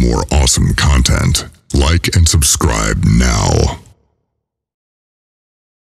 More awesome content, like and subscribe now.